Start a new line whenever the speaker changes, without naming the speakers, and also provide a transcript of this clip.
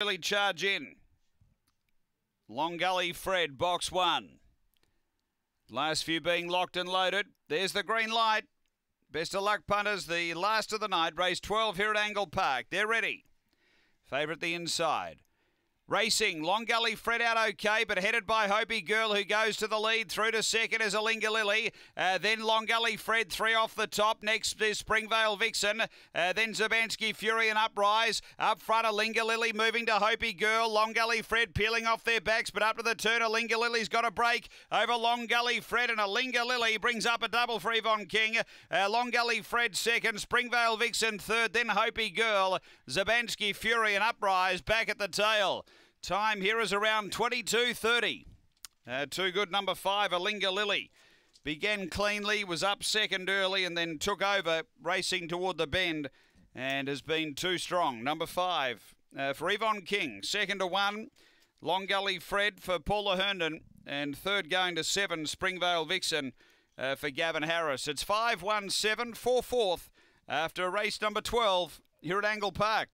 Really charge in. Long Gully Fred, box one. Last few being locked and loaded. There's the green light. Best of luck, punters. The last of the night, race 12 here at Angle Park. They're ready. Favourite the inside. Racing, Long Gully Fred out okay, but headed by Hopi Girl, who goes to the lead. Through to second is Alinga Lily. Uh, then Long Gully Fred, three off the top. Next is Springvale Vixen. Uh, then Zabansky Fury and Uprise. Up front, Alinga Lily moving to Hopi Girl. Long Gully Fred peeling off their backs, but up to the turn, Alinga Lily's got a break over Long Gully Fred, and Alinga Lily brings up a double for Yvonne King. Uh, Long Gully Fred second, Springvale Vixen third, then Hopi Girl. Zabansky Fury and Uprise back at the tail. Time here is around 22.30. Uh, too good, number five, Alinga Lily. Began cleanly, was up second early, and then took over, racing toward the bend, and has been too strong. Number five uh, for Yvonne King, second to one. Long Gully Fred for Paula Herndon, and third going to seven, Springvale Vixen uh, for Gavin Harris. It's 5 1 7 4 fourth after race number 12 here at Angle Park.